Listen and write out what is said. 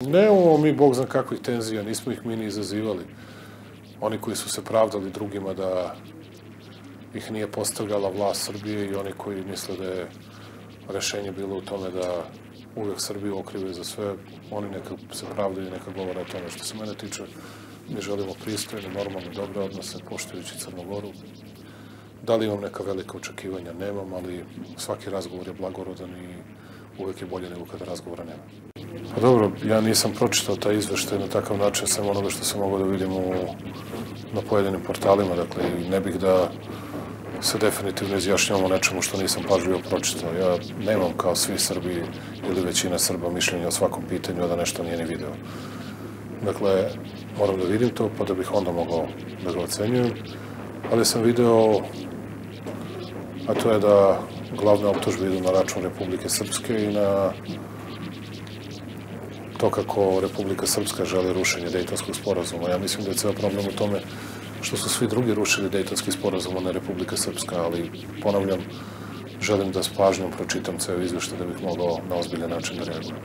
Nemamo mi, Bog zna kakvih tenzija, nismo ih mi ni izazivali. Oni koji su se pravdali drugima da ih nije postavljala vlast Srbije i oni koji misle da je rešenje bilo u tome da uvek Srbiju okrive za sve, oni neka se pravdaju i neka govore o tome. Što se mene tiče, mi želimo pristojne, normalne, dobre odnose, poštujući Crnogoru. Da li imam neka velika očekivanja? Nemam, ali svaki razgovor je blagorodan i uvek je bolje nego kada razgovora nema. Pa dobro, ja nisam pročitao taj izveštaj na takav način, sem onoga što sam mogao da vidim u, na pojedinim portalima, dakle, ne bih da se definitivno izjašnjavam o nečemu što nisam pažljivo pročitao. Ja nemam kao svi Srbi ili većina Srba mišljenja o svakom pitanju, a da nešto nije ni video. Dakle, moram da vidim to, pa da bih onda mogao da ga ocenjujem. Ali sam video, a to je da glavne optužbe idu na račun Republike Srpske i na to kako Republika Srpska želi rušenje Dejtonskog sporazuma. Ja mislim da je ceo problem u tome što su svi drugi rušili Dejtonski sporazum, a ne Republika Srpska, ali ponavljam, želim da s pažnjom pročitam ceo izveštaj da bih mogao na ozbiljan način da reagujem.